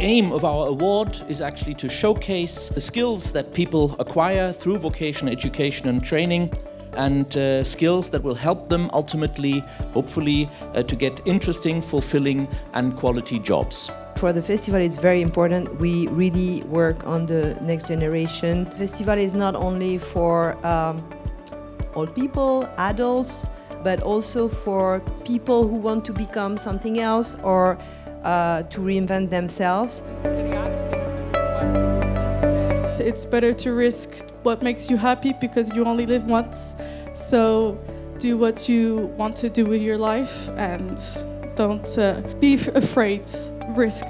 aim of our award is actually to showcase the skills that people acquire through vocational education and training and uh, skills that will help them ultimately, hopefully, uh, to get interesting, fulfilling, and quality jobs. For the festival, it's very important. We really work on the next generation. The festival is not only for um, old people, adults, but also for people who want to become something else or uh, to reinvent themselves. It's better to risk what makes you happy because you only live once. So do what you want to do with your life and don't uh, be afraid, risk.